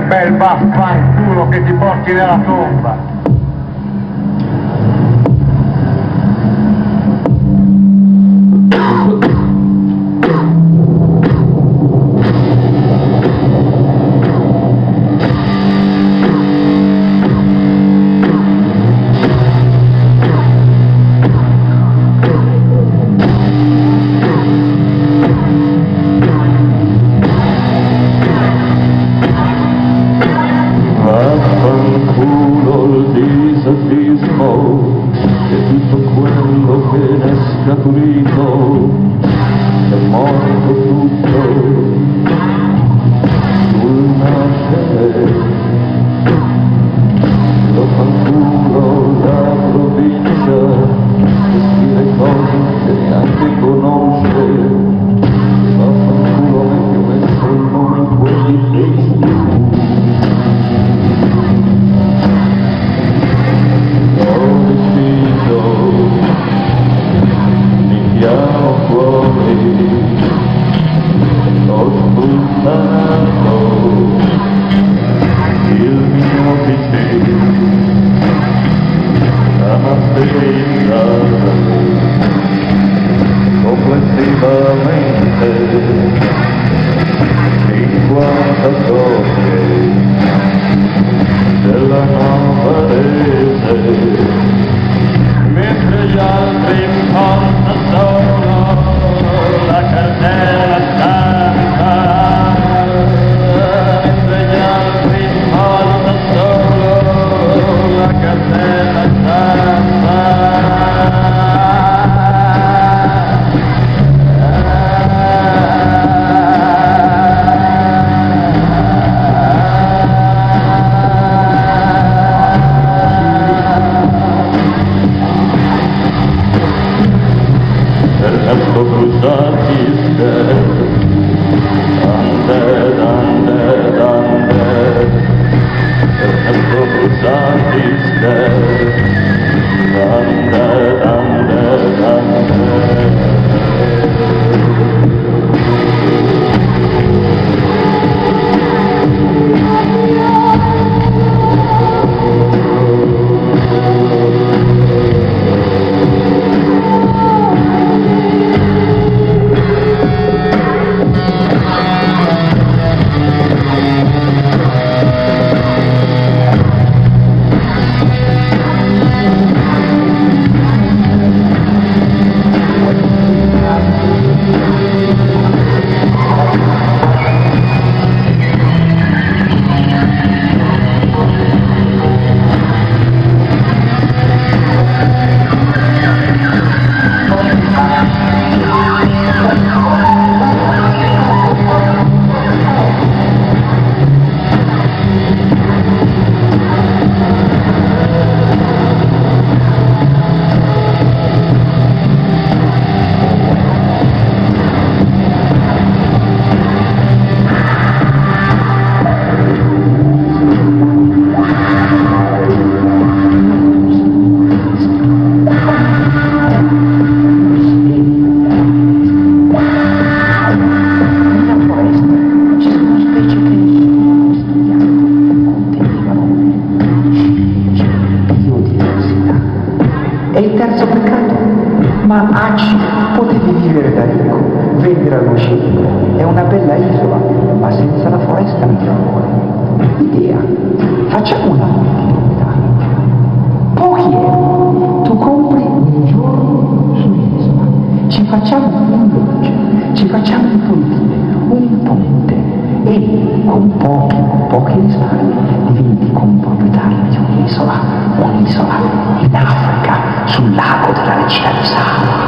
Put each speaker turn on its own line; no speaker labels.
bel vaffanculo che ti porti nella tomba.
Completamente,
enquanto a dor jak powrócać i wstecz. Eh. Undead. E il terzo peccato? Ma Aci potevi vivere da ricco, vendere allo scerico. È una bella isola, ma senza la foresta migliore. Idea, facciamo una mobilità. Pochi euro, tu compri un giorno sull'isola, ci facciamo un dolce, ci facciamo un pontile, un ponte e con pochi, pochi risparmi diventi comproprietario di un'isola, un'isola sul lago della regina di Saba.